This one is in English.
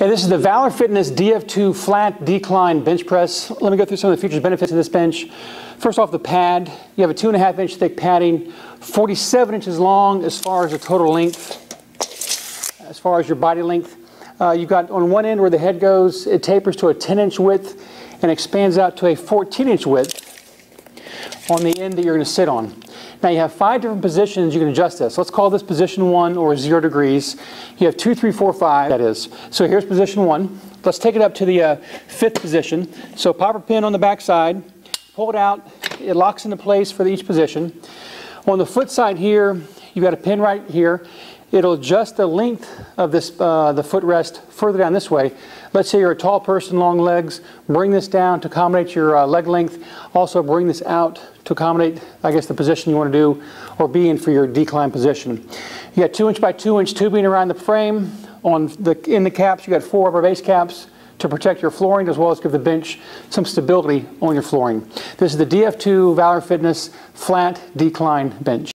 And this is the Valor Fitness DF2 flat decline bench press. Let me go through some of the features benefits of this bench. First off, the pad. You have a two and a half inch thick padding, 47 inches long as far as the total length, as far as your body length. Uh, you've got on one end where the head goes, it tapers to a 10 inch width and expands out to a 14 inch width on the end that you're going to sit on. Now you have five different positions you can adjust this. Let's call this position one or zero degrees. You have two, three, four, five, that is. So here's position one. Let's take it up to the uh, fifth position. So popper pin on the back side, pull it out, it locks into place for each position. On the foot side here, you've got a pin right here. It'll adjust the length of this, uh, the footrest further down this way. Let's say you're a tall person, long legs, bring this down to accommodate your uh, leg length. Also bring this out to accommodate, I guess, the position you want to do or be in for your decline position. You got two inch by two inch tubing around the frame. On the, in the caps, you got four rubber base caps to protect your flooring as well as give the bench some stability on your flooring. This is the DF2 Valor Fitness flat decline bench.